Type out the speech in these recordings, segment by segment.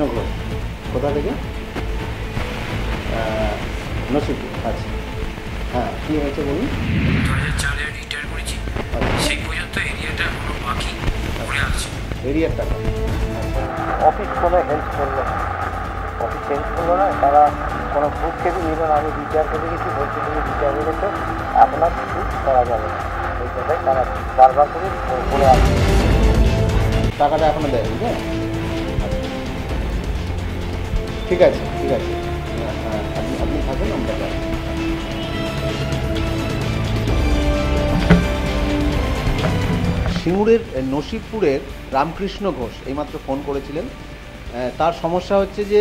কে বলছেন রামকৃষ্ণ ঘোষ কোথা থেকে? নসিপুর আচ্ছা। হ্যাঁ কী হয়েছে বলুন? দু হাজার চারে রিটায়ার করেছি। আচ্ছা। সেই পর্যন্ত এরিয়াটা এখনও বাকি। পড়ে আছে এরিয়ার টাকা অফিস কোনো হেল্প করল অফিস হেল্প করল না তারা কোনো বুক থেকে নিল না। আমি রিটায়ার করে গেছি বলছে তুমি রিটায়ার করেছ আপনার কিছু করা যাবে এই কথাই তারা বারবার করে বলে আসছে। টাকাটা এখনও দেয়নি হ্যাঁ? ঠিক আছে ঠিক আছে। আপনি আপনি থাকুন, আমরা। সিঙ্গুরের নসিবপুরের রামকৃষ্ণ ঘোষ এইমাত্র ফোন করেছিলেন। তার সমস্যা হচ্ছে যে,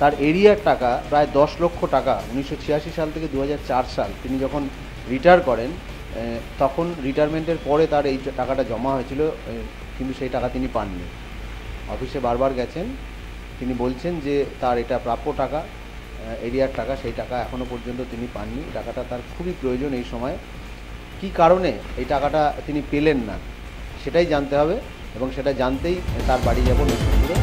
তার এরিয়ার টাকা প্রায় দশ লক্ষ টাকা উনিশশো ছিয়াশি সাল থেকে দু হাজার চার সাল তিনি যখন রিটায়ার করেন তখন রিটায়ারমেন্টের পরে তার এই টাকাটা জমা হয়েছিল কিন্তু সেই টাকা তিনি পাননি। অফিসে বারবার গেছেন তিনি বলছেন যে তার এটা প্রাপ্য টাকা এরিয়ার টাকা, সেই টাকা এখনও পর্যন্ত তিনি পাননি। টাকাটা তার খুবই প্রয়োজন এই সময়ে। কি কারণে এই টাকাটা তিনি পেলেন না, সেটাই জানতে হবে এবং সেটা জানতেই তার বাড়ি যাব নতুনপুরে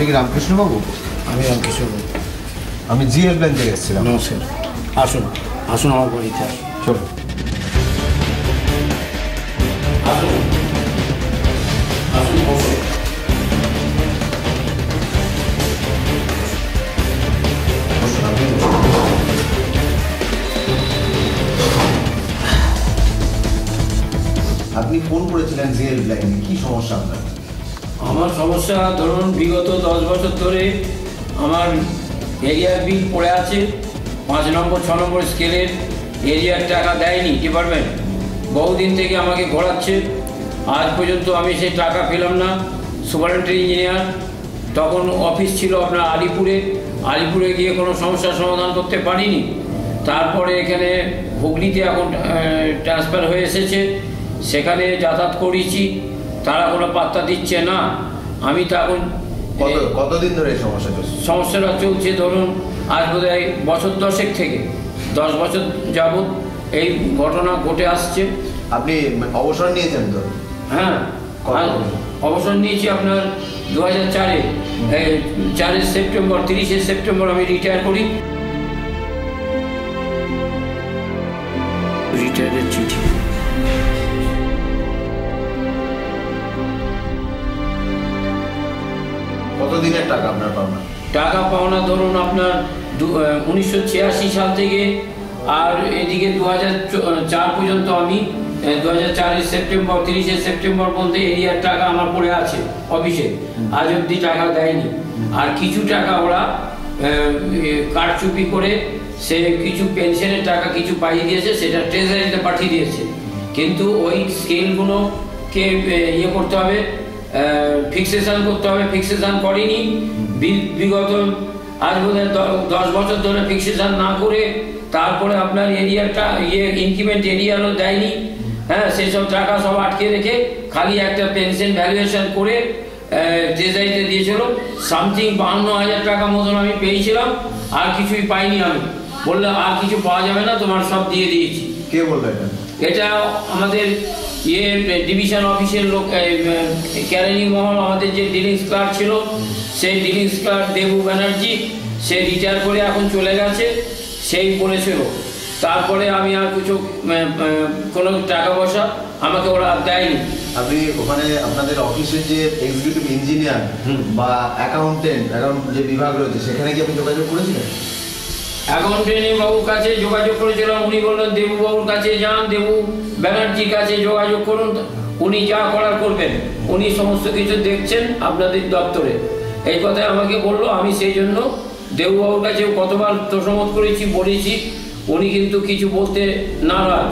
আপনি কি রামকৃষ্ণবাবু? আমি রামকৃষ্ণ বলছি। আমি জিএল ব্যাংক থেকে এসেছিলাম। নমস্কার। আসুন আসুন আমার বাড়িতে চলো আপনি ফোন করেছিলেন জিএল ব্যাংকে কি সমস্যা আপনার? আমার সমস্যা, ধরুন বিগত দশ বছর ধরে আমার এরিয়ার বিল পড়ে আছে, পাঁচ নম্বর, ছ নম্বর স্কেলের এরিয়ার টাকা দেয়নি ডিপার্টমেন্ট বহুদিন থেকে আমাকে ঘোরাচ্ছে। আজ পর্যন্ত আমি সেই টাকা পেলাম না। সুপারিনটেন্ডেন্ট ইঞ্জিনিয়ার তখন অফিস ছিল আপনার আলিপুরে। আলিপুরে গিয়ে কোনো সমস্যার সমাধান করতে পারিনি। তারপরে এখানে হুগলিতে এখন ট্রান্সফার হয়ে এসেছে। সেখানে যাতায়াত করেছি। তারা কোনো পাত্তা দিচ্ছে না। আমি তো এখন কত কতদিন ধরে এই সমস্যা চলছে? সমস্যাটা চলছে ধরুন আজ বোধ হয় বছর দশেক থেকে দশ বছর যাবৎ এই ঘটনা ঘটে আসছে। আপনি অবসর নিয়েছেন তো? হ্যাঁ অবসর নিয়েছি আপনার দু হাজার চারে চারের সেপ্টেম্বর তিরিশে সেপ্টেম্বর আমি রিটায়ার করি। রিটায়ারের চিঠি। কতদিনের টাকা আপনার পাওনা। টাকা পাওনা ধরুন আপনার উনিশশো ছিয়াশি সাল থেকে আর এদিকে দু পর্যন্ত আমি দু হাজার সেপ্টেম্বর তিরিশে সেপ্টেম্বর পর্যন্ত এরিয়ার টাকা আমার পড়ে আছে অফিসে। আজ অবধি টাকা দেয়নি। আর কিছু টাকা ওরা কারচুপি করে সে কিছু পেনশনের টাকা কিছু পাইয়ে দিয়েছে সেটা ট্রেজারিতে পাঠিয়ে দিয়েছে। কিন্তু ওই স্কেলগুলোকে ইয়ে করতে হবে ফিক্সেশন করতে হবে ফিক্সেশন করেনি। বিগত আজ বোধ দশ বছর ধরে ফিক্সেশন না করে তারপরে আপনার এরিয়াটা ইয়ে ইনক্রিমেন্ট এরিয়ারও দেয়নি। হ্যাঁ সেসব টাকা সব আটকে রেখে খালি একটা পেনশন ভ্যালুয়েশন করে যে ট্রেজারিতে দিয়েছিল সামথিং বাহান্ন হাজার টাকা মতন আমি পেয়েছিলাম আর কিছুই পাইনি আমি। বললে আর কিছু পাওয়া যাবে না তোমার সব দিয়ে দিয়েছি। কে বলল এটা? এটা আমাদের ইয়ে ডিভিশন অফিসের লোক ক্যারেনি মহল আমাদের যে ডিলিংস ক্লার্ক ছিল সেই ডিলিংস ক্লার্ক দেবু ব্যানার্জি সে রিটায়ার করে এখন চলে গেছে সেই বলেছিল তারপরে আমি আর কিছু কোনো টাকা পয়সা আমাকে ওরা দেয়নি। আপনি ওখানে আপনাদের অফিসের যে এক্সিকিউটিভ ইঞ্জিনিয়ার বা অ্যাকাউন্টেন্ট অ্যাকাউন্ট যে বিভাগ রয়েছে সেখানে কি আপনি যোগাযোগ করেছিলেন? অ্যাকাউন্টেন্ট বাবুর কাছে যোগাযোগ করেছিলাম উনি বললেন দেবু বাবুর কাছে যান দেবু ব্যানার্জির কাছে যোগাযোগ করুন উনি যা করার করবেন উনি সমস্ত কিছু দেখছেন আপনাদের দপ্তরে। এই কথায় আমাকে বলল আমি সেই জন্য দেবুবাবুর কাছে কতবার তোষমত করেছি বলেছি উনি কিন্তু কিছু বলতে নারাজ।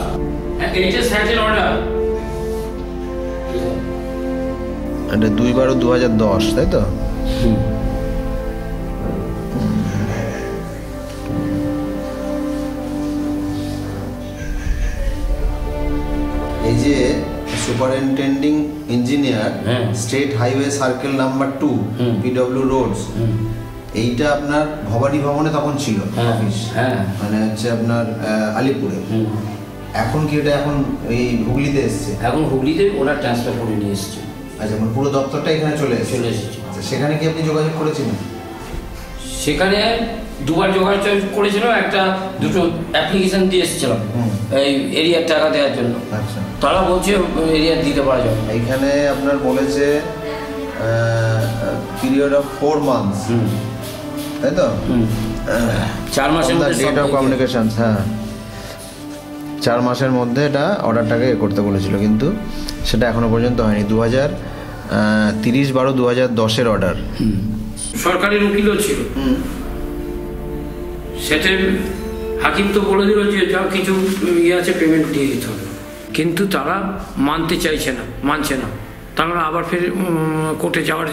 এটা স্যাটেল অর্ডার এটা দুই বারো দু হাজার দশ তাই তো? এই যে সুপারিনটেন্ডিং ইঞ্জিনিয়ার হ্যাঁ। State highway circle number two. PWD roads এইটা আপনার ভবানী ভবনে তখন ছিল হ্যাঁ, অফিস হ্যাঁ। মানে হচ্ছে আপনার আলিপুরে। এখন কি এটা এখন এই হুগলিতে এসছে? এখন হুগলিতে ওরা ট্রান্সফার করে নিয়ে এসছে। আচ্ছা মানে পুরো দপ্তরটা এখানে চলে এসেছে। চলে এসেছে। আচ্ছা সেখানে কি আপনি যোগাযোগ করেছিলেন? সেখানে দুবার যোগাযোগ করেছিলাম একটা দুটো অ্যাপ্লিকেশন দিয়ে এসেছিলাম এই এরিয়ার টাকা দেওয়ার জন্য। আচ্ছা। তারা বলছে এরিয়ার দিতে পারা যাবে। না। এইখানে আপনার বলেছে পিরিয়ড অফ ফোর মান্থস তাই তো? চার মাসের ডেট অফ কমিউনিকেশন হ্যাঁ চার মাসের মধ্যে এটা অর্ডারটাকে এ করতে বলেছিল কিন্তু সেটা এখনও পর্যন্ত হয়নি। দু হাজার তিরিশ বারো দু হাজার দশের অর্ডার সরকারি উকিলও ছিল। সেটা হাকিম তো বলে দিল যে যা কিছু ইয়ে আছে পেমেন্ট দিয়ে দিতে হবে। কিন্তু তারা মানতে চাইছে না, মানছে না। তারা আবার ফের কোর্টে যাওয়ার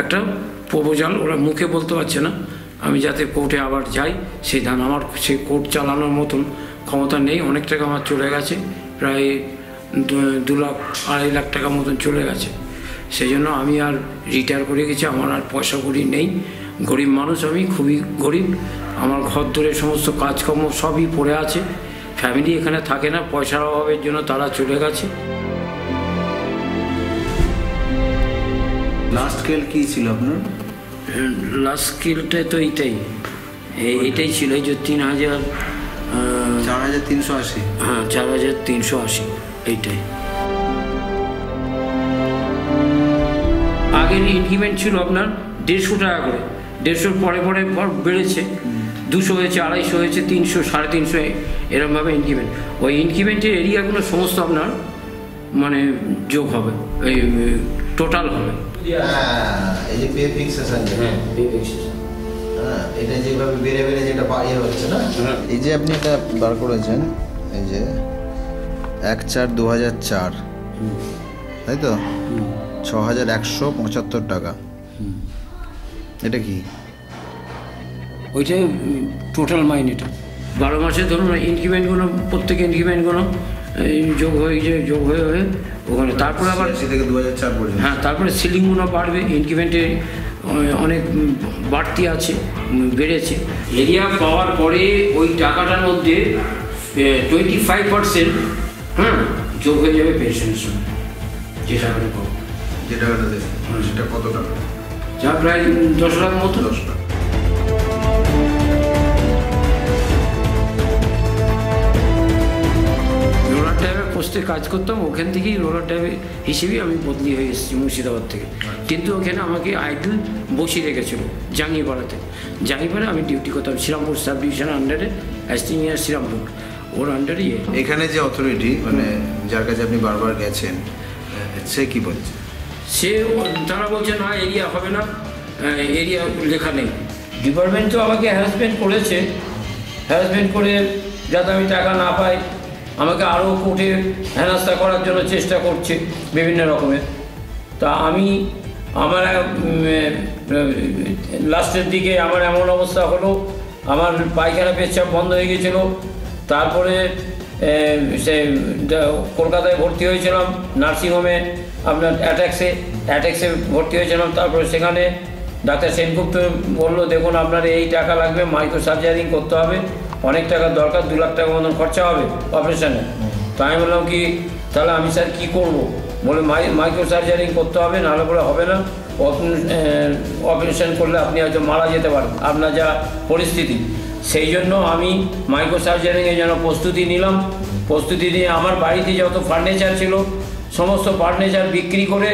একটা প্রপোজাল ওরা মুখে বলতে পারছে না। আমি যাতে কোর্টে আবার যাই, সেই ধান আমার, সেই কোর্ট চালানোর মতন ক্ষমতা নেই। অনেক টাকা আমার চলে গেছে, প্রায় দু লাখ, আড়াই লাখ টাকা মতন চলে গেছে। সেই জন্য আমি আর রিটায়ার করে গেছি, আমার আর পয়সা করি নেই। গরিব মানুষ আমি, খুবই গরিব। আমার ঘর ধরে সমস্ত কাজকর্ম সবই পড়ে আছে। ফ্যামিলি এখানে থাকে না পয়সার অভাবের জন্য তারা চলে গেছে। লাস্ট স্কেল কি ছিল আপনার? লাস্ট স্কিলটা তো এইটাই। এই- এইটাই ছিল এই যে তিন হাজার চার হাজার তিনশো আশি। হ্যাঁ চার হাজার তিনশো আশি এইটাই। আগের ইনক্রিমেন্ট ছিল আপনার দেড়শো টাকা করে। দেড়শোর পরে পরে পর বেড়েছে। দুশো হয়েছে আড়াইশো হয়েছে তিনশো সাড়ে তিনশো এরকমভাবে ইনক্রিমেন্ট ওই ইনক্রিমেন্টের এরিয়াগুলো সমস্ত আপনার মানে যোগ হবে এই টোটাল হবে। হ্যাঁ এই যে পে ফিক্সেশন হ্যাঁ হ্যাঁ এটা যেভাবে বেড়ে বেড়ে যেটা বাইরে হচ্ছে না? হ্যাঁ। এই যে আপনি এটা বার করেছেন এই যে এক চার দু হাজার চার তাই তো? ছ হাজার একশো পঁচাত্তর টাকা। এটা কি? ওইটাই টোটাল মাইনেটা বারো মাসে ধরুন ইনক্রিমেন্টগুলো প্রত্যেক ইনক্রিমেন্টগুলো যোগ হয়ে যে যোগ হয়ে হয়ে ওখানে তারপরে আবার থেকে দু হাজার চার পর্যন্ত। হ্যাঁ তারপরে সিলিংগুলো বাড়বে ইনক্রিমেন্টে অনেক বাড়তি আছে বেড়েছে। এরিয়া পাওয়ার পরে ওই টাকাটার মধ্যে টোয়েন্টি ফাইভ পার্সেন্ট হ্যাঁ যোগ হয়ে যাবে পেনশনের সঙ্গে। যে টাকাটা পাবো। যে টাকাটা দেবে সেটা কত টাকা? যা প্রায় দশ লাখ মতো। দশ টাকা পোস্টে কাজ করতাম ওখান থেকেই রোলার ড্রাইভের হিসেবেই আমি বদলি হয়ে এসেছি মুর্শিদাবাদ থেকে। কিন্তু ওখানে আমাকে আইডল বসিয়ে রেখেছিল জাঙ্গিপাড়াতে। জাঙ্গিপাড়া আমি ডিউটি করতাম শ্রীরামপুর সাব ডিভিশনের আন্ডারে অ্যাসিস্ট্যান্ট শ্রীরামপুর। ওর আন্ডারেই এখানে যে অথরিটি মানে যার কাছে আপনি বারবার গেছেন সে কি বলছে? সে তারা বলছে না এরিয়া হবে না এরিয়া লেখা নেই। ডিপার্টমেন্ট তো আমাকে হ্যারাসমেন্ট করেছে। হ্যারাসমেন্ট করে যাতে আমি টাকা না পাই আমাকে আরও কোর্টে হেনাস্তা করার জন্য চেষ্টা করছে বিভিন্ন রকমের। তা আমি আমার লাস্টের দিকে আমার এমন অবস্থা হলো, আমার পায়খানা পেচ্ছাপ বন্ধ হয়ে গেছিল, তারপরে সে কলকাতায় ভর্তি হয়েছিলাম, নার্সিংহোমে আপনার অ্যাট্যাক্সে অ্যাট্যাক্সে ভর্তি হয়েছিলাম, তারপরে সেখানে ডাক্তার সেনগুপ্ত বলল, দেখুন, আপনার এই টাকা লাগবে মাইক্রো সার্জারিং করতে হবে। অনেক টাকার দরকার, দু লাখ টাকা মতন খরচা হবে অপারেশনে তো আমি বললাম কি, তাহলে আমি স্যার কী করব? বলে, মাই মাইক্রো সার্জারিং করতে হবে, নাহলে পরে হবে না। অপারেশন করলে আপনি হয়তো মারা যেতে পারেন। আপনার যা পরিস্থিতি। সেই জন্য আমি মাইক্রো সার্জারিংয়ের জন্য প্রস্তুতি নিলাম। প্রস্তুতি নিয়ে আমার বাড়িতে যত ফার্নিচার ছিল, সমস্ত ফার্নিচার বিক্রি করে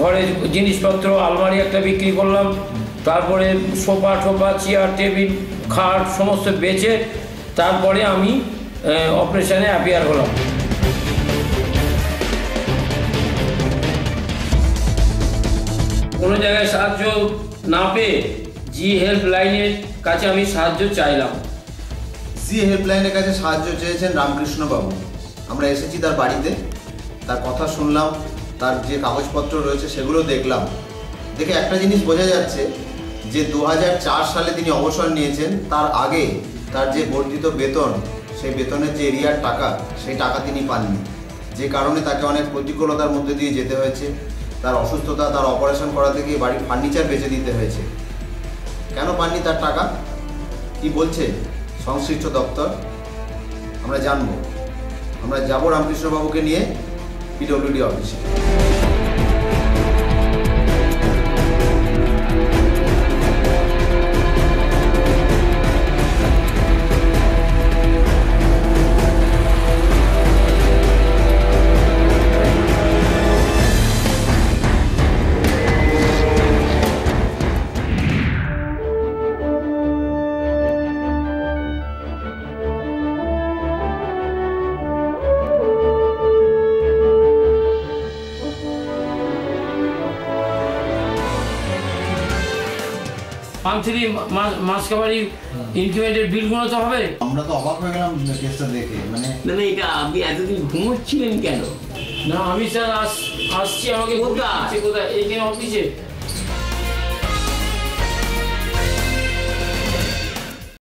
ঘরের জিনিসপত্র, আলমারি একটা বিক্রি করলাম। তারপরে সোফা টোফা চেয়ার টেবিল খাট সমস্ত বেচে তারপরে আমি অপারেশনে অ্যাপিয়ার হলাম। কোনো জায়গায় সাহায্য না পেয়ে জি হেল্প লাইনের কাছে আমি সাহায্য চাইলাম। সি হেল্পলাইনের কাছে সাহায্য চেয়েছেন রামকৃষ্ণ বাবু আমরা এসেছি তার বাড়িতে, তার কথা শুনলাম, তার যে কাগজপত্র রয়েছে সেগুলো দেখলাম। দেখে একটা জিনিস বোঝা যাচ্ছে যে দু হাজার চার সালে তিনি অবসর নিয়েছেন, তার আগে তার যে বর্ধিত বেতন, সেই বেতনের যে এরিয়ার টাকা, সেই টাকা তিনি পাননি। যে কারণে তাকে অনেক প্রতিকূলতার মধ্যে দিয়ে যেতে হয়েছে। তার অসুস্থতা, তার অপারেশন করাতে গিয়ে বাড়ির ফার্নিচার বেচে দিতে হয়েছে। কেন পাননি তার টাকা? কি বলছে সংশ্লিষ্ট দপ্তর? আমরা জানব। আমরা যাব রামকৃষ্ণবাবুকে নিয়ে পিডব্লিউডি অফিসে। মান্থলি মাসকাবারি ইনকিউবেটের বিলগুলো তো হবে। আমরা তো অবাক হয়ে গেলাম কেসটা দেখে মানে না না এটা আপনি এতদিন ঘুমোচ্ছিলেন কেন? না আমি স্যার আস আসছি আমাকে কোথায়? কোথায়? এইখানে অফিসে